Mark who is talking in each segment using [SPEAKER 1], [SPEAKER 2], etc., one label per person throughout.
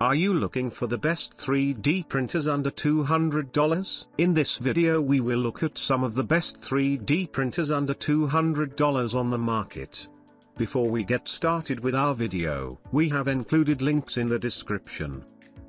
[SPEAKER 1] Are you looking for the best 3D printers under $200? In this video we will look at some of the best 3D printers under $200 on the market. Before we get started with our video, we have included links in the description.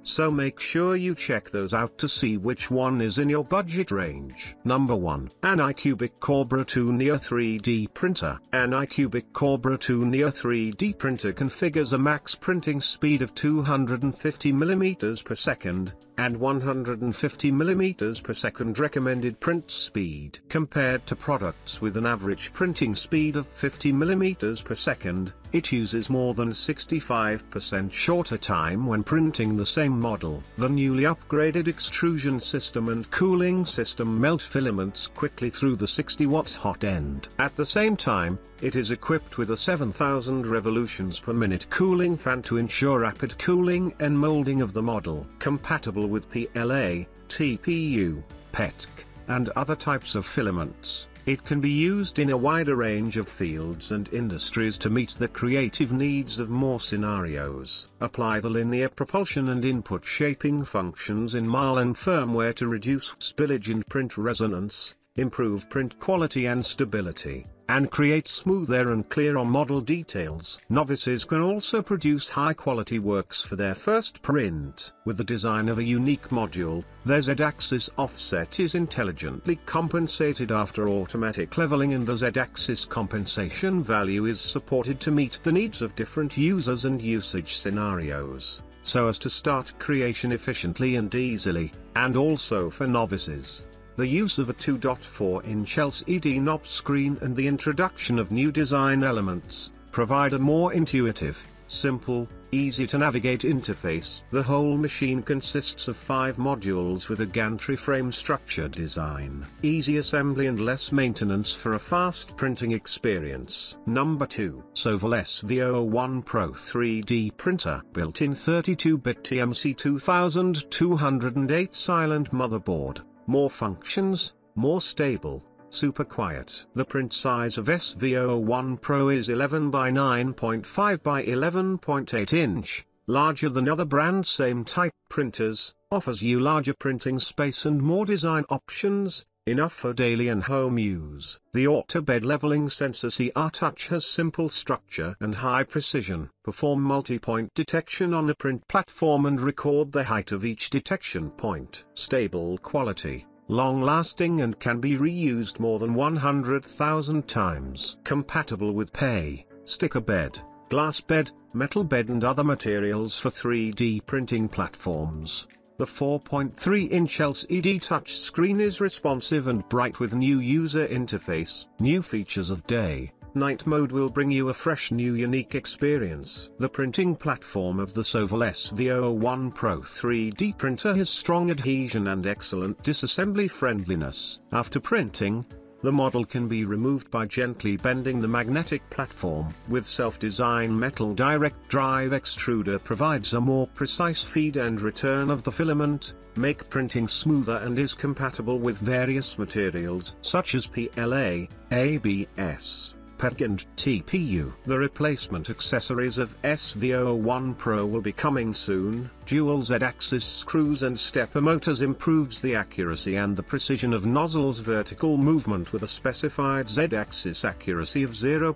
[SPEAKER 1] So make sure you check those out to see which one is in your budget range. Number 1. Anycubic Kobra 2 Neo 3D Printer. Anycubic Kobra 2 Neo 3D printer configures a max printing speed of 250 mm per second, and 150 mm per second recommended print speed. Compared to products with an average printing speed of 50 mm per second, it uses more than 65% shorter time when printing the same model. The newly upgraded extrusion system and cooling system melt filaments quickly through the 60 watts hot end. At the same time, it is equipped with a 7000 revolutions per minute cooling fan to ensure rapid cooling and molding of the model. Compatible with PLA, TPU, PETG, and other types of filaments. It can be used in a wider range of fields and industries to meet the creative needs of more scenarios. Apply the linear propulsion and input shaping functions in Marlin firmware to reduce spillage and print resonance, improve print quality and stability and create smoother and clearer model details. Novices can also produce high-quality works for their first print. With the design of a unique module, their z-axis offset is intelligently compensated after automatic leveling and the z-axis compensation value is supported to meet the needs of different users and usage scenarios, so as to start creation efficiently and easily, and also for novices. The use of a 2.4-inch LCD knob screen and the introduction of new design elements, provide a more intuitive, simple, easy-to-navigate interface. The whole machine consists of five modules with a gantry frame structure design. Easy assembly and less maintenance for a fast printing experience. Number 2. Sovol SV01 Pro 3D Printer. Built-in 32-bit TMC 2208 silent motherboard more functions, more stable, super quiet. The print size of SV01 Pro is 11 by 9.5 by 11.8 inch, larger than other brand same type printers, offers you larger printing space and more design options, enough for daily and home use. The auto bed leveling sensor CR Touch has simple structure and high precision. Perform multi-point detection on the print platform and record the height of each detection point. Stable quality, long-lasting and can be reused more than 100,000 times. Compatible with PEI, sticker bed, glass bed, metal bed and other materials for 3D printing platforms. The 4.3-inch LCD touchscreen is responsive and bright with new user interface. New features of day, night mode will bring you a fresh new unique experience. The printing platform of the Sovol SV01 Pro 3D printer has strong adhesion and excellent disassembly friendliness. After printing, the model can be removed by gently bending the magnetic platform. With self-design metal direct drive extruder provides a more precise feed and return of the filament, make printing smoother and is compatible with various materials such as PLA, ABS, PETG and TPU. The replacement accessories of SV01 Pro will be coming soon. Dual Z-axis screws and stepper motors improves the accuracy and the precision of nozzles vertical movement with a specified Z-axis accuracy of 0.001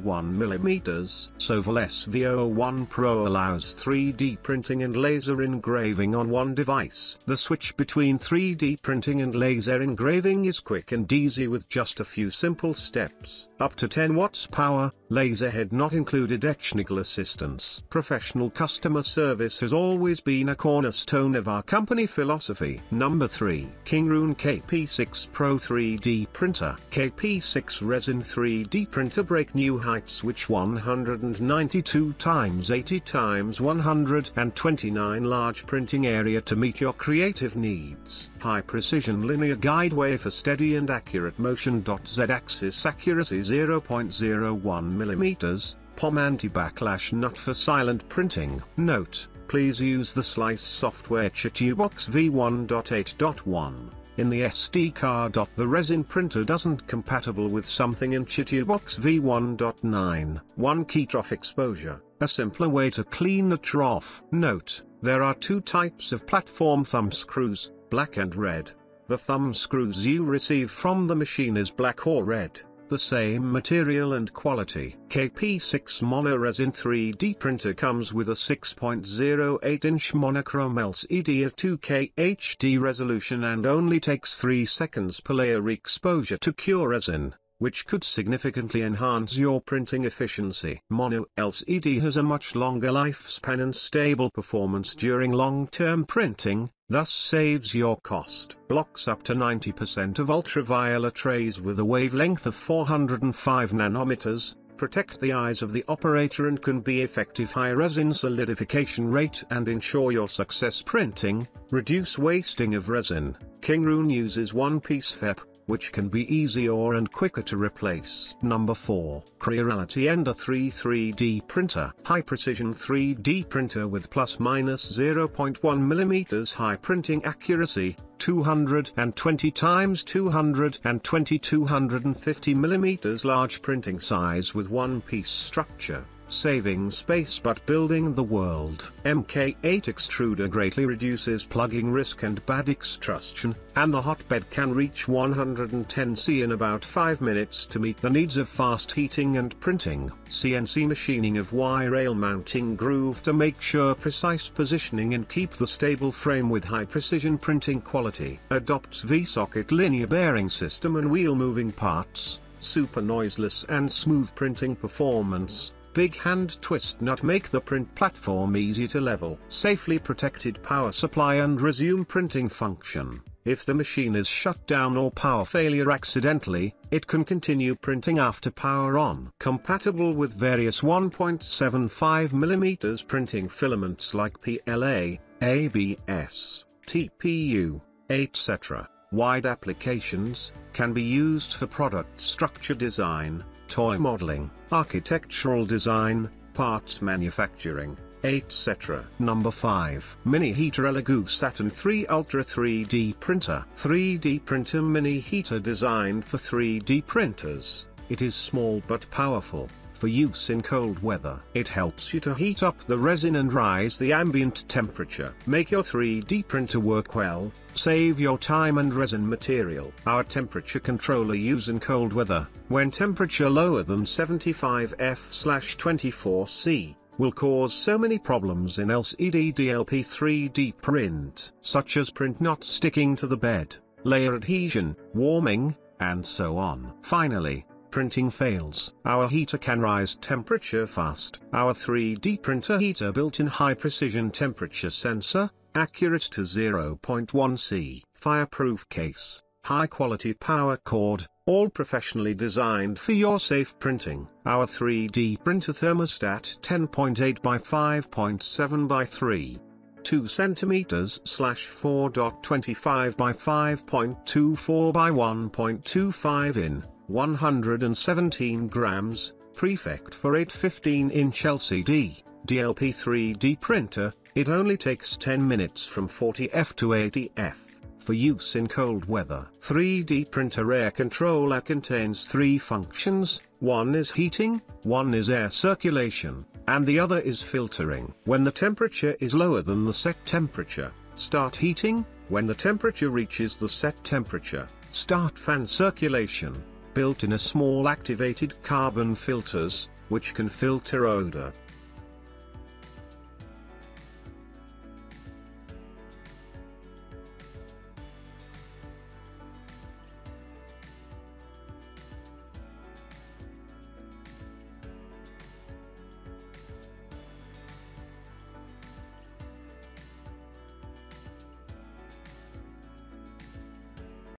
[SPEAKER 1] mm. Sovol SV01 Pro allows 3D printing and laser engraving on one device. The switch between 3D printing and laser engraving is quick and easy with just a few simple steps up to 10 watts power, Laserhead not included technical assistance. Professional customer service has always been a cornerstone of our company philosophy. Number 3. Kingroon KP6 Pro 3D Printer. KP6 Resin 3D Printer break new heights which 192 times 80 times 129 large printing area to meet your creative needs. High precision linear guideway for steady and accurate motion. Z-axis accuracy 0.01 mm, POM anti-backlash nut for silent printing. Note, please use the Slice software ChituBox v1.8.1. In the SD card. The resin printer doesn't compatible with something in ChituBox v1.9. 1 key trough exposure, a simpler way to clean the trough. Note, there are two types of platform thumb screws, black and red. The thumb screws you receive from the machine is black or red the same material and quality. KP6 Monoresin 3D printer comes with a 6.08-inch monochrome LCD of 2K HD resolution and only takes 3 seconds per layer exposure to cure resin which could significantly enhance your printing efficiency. Mono LCD has a much longer lifespan and stable performance during long-term printing, thus saves your cost. Blocks up to 90% of ultraviolet rays with a wavelength of 405 nanometers, protect the eyes of the operator and can be effective high resin solidification rate and ensure your success printing, reduce wasting of resin. Kingroon uses one-piece FEP, which can be easier and quicker to replace. Number 4. Creality Ender 3 3D Printer High Precision 3D Printer with plus minus 0.1 mm high printing accuracy, 220 times 220 250 mm large printing size with one piece structure saving space but building the world. MK8 extruder greatly reduces plugging risk and bad extrusion, and the hotbed can reach 110 C in about 5 minutes to meet the needs of fast heating and printing. CNC machining of Y-rail mounting groove to make sure precise positioning and keep the stable frame with high precision printing quality. Adopts V-socket linear bearing system and wheel moving parts, super noiseless and smooth printing performance Big hand twist nut make the print platform easy to level. Safely protected power supply and resume printing function. If the machine is shut down or power failure accidentally, it can continue printing after power on. Compatible with various 1.75mm printing filaments like PLA, ABS, TPU, etc. Wide applications, can be used for product structure design, toy modeling, architectural design, parts manufacturing, etc. Number 5. Mini Heater Elegoo Saturn 3 Ultra 3D Printer 3D Printer Mini Heater designed for 3D printers. It is small but powerful, for use in cold weather. It helps you to heat up the resin and rise the ambient temperature. Make your 3D printer work well, save your time and resin material. Our temperature controller use in cold weather, when temperature lower than 75 F/24 C will cause so many problems in LCD DLP 3D print, such as print not sticking to the bed, layer adhesion, warming, and so on. Finally, printing fails. Our heater can rise temperature fast. Our 3D printer heater built-in high-precision temperature sensor, accurate to 0.1 C, fireproof case, high-quality power cord, all professionally designed for your safe printing. Our 3D printer thermostat 10.8 by 5.7 by 3. 2 centimeters slash 4.25 by 5.24 by 1.25 in 117 grams, Prefect for 815-inch LCD, DLP 3D printer, it only takes 10 minutes from 40F to 80F, for use in cold weather. 3D printer air controller contains three functions, one is heating, one is air circulation, and the other is filtering. When the temperature is lower than the set temperature, start heating, when the temperature reaches the set temperature, start fan circulation built in a small activated carbon filters, which can filter odor,